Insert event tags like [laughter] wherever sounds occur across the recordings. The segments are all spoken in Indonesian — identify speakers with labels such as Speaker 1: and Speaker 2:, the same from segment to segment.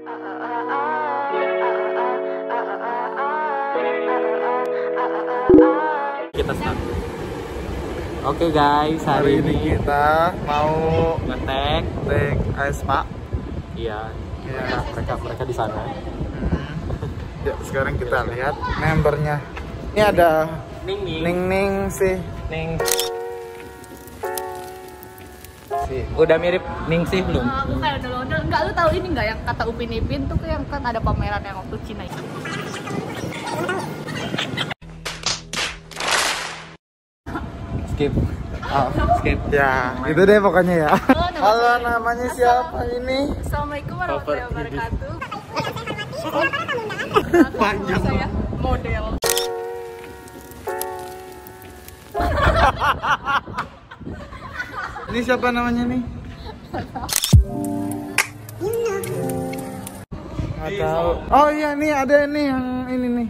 Speaker 1: Kita start. Oke guys, hari,
Speaker 2: hari ini, ini kita mau
Speaker 1: ngetek
Speaker 2: ngetek Aespa.
Speaker 1: Iya.
Speaker 2: Ya.
Speaker 1: Mereka mereka di sana. Hmm.
Speaker 2: Ya, sekarang kita lihat membernya. Ini ada
Speaker 1: Ning Ning,
Speaker 2: Ning, -ning sih.
Speaker 1: Ning.
Speaker 2: Sih.
Speaker 1: Udah mirip Ning sih belum?
Speaker 3: Ah, aku kayak udah udah enggak lu tahu ini enggak yang kata Upin Ipin tuh yang kan ada pameran yang waktu Cina itu.
Speaker 1: Skip.
Speaker 2: Oh,
Speaker 1: Skip.
Speaker 2: ya, itu deh pokoknya ya.
Speaker 3: Halo, nama
Speaker 2: Halo, namanya siapa ini?
Speaker 3: Assalamualaikum warahmatullahi wabarakatuh.
Speaker 1: Panjang.
Speaker 3: Saya model. [laughs]
Speaker 2: Ini siapa namanya nih? Nggak tahu. Oh iya nih ada nih yang ini nih.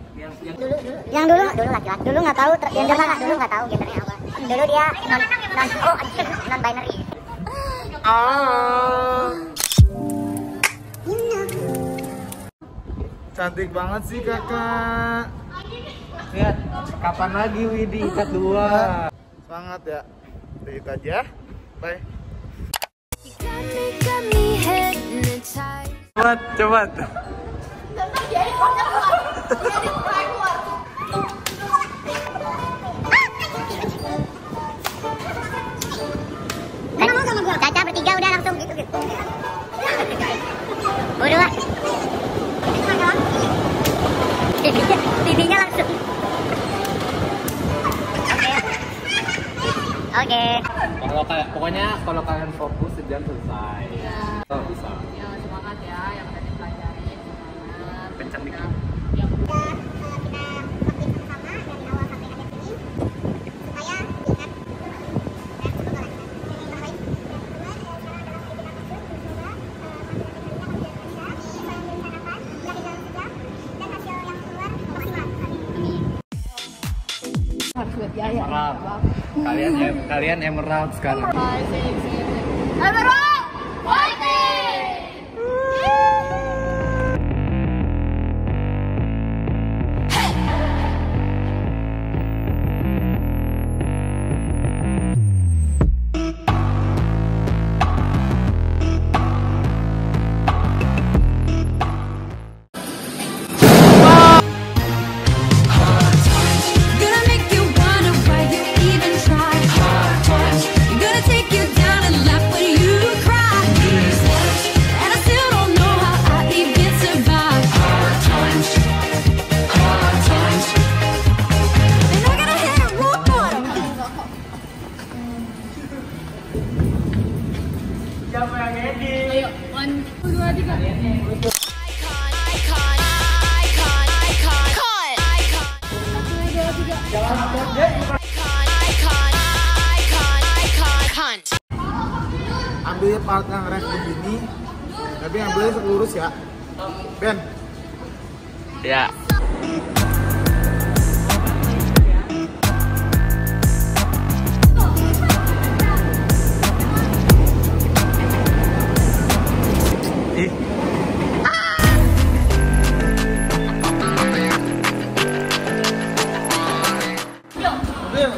Speaker 4: yang dulu dulu laki-laki dulu nggak tahu ter- gender mana dulu nggak tahu gendernya apa dulu dia non non oh non binary
Speaker 2: Ah. Cantik banget sih kakak.
Speaker 1: Lihat, kapan lagi Widi ikat dua?
Speaker 2: Semangat ya. Itu aja. Bye.
Speaker 4: Kan sama gua Caca bertiga udah langsung gitu gitu udah Tidinya, tidinya langsung oke oke
Speaker 1: Kalau kayak pokoknya kalau kalian fokus sejam selesai. Oh, bisa.
Speaker 3: Ya semangat ya yang udah dipelajari. Semangat.
Speaker 1: Kencang dikit.
Speaker 3: Harus buat jaya.
Speaker 1: Emerald. Kalian kalian emerald sekarang.
Speaker 3: Emerald! Ayo, dua, tiga.
Speaker 5: Icon, icon, icon, icon, cunt.
Speaker 2: Ambilnya part yang ref begini. Tapi ambilnya lurus ya. Ben.
Speaker 1: Ya. Ih. 这样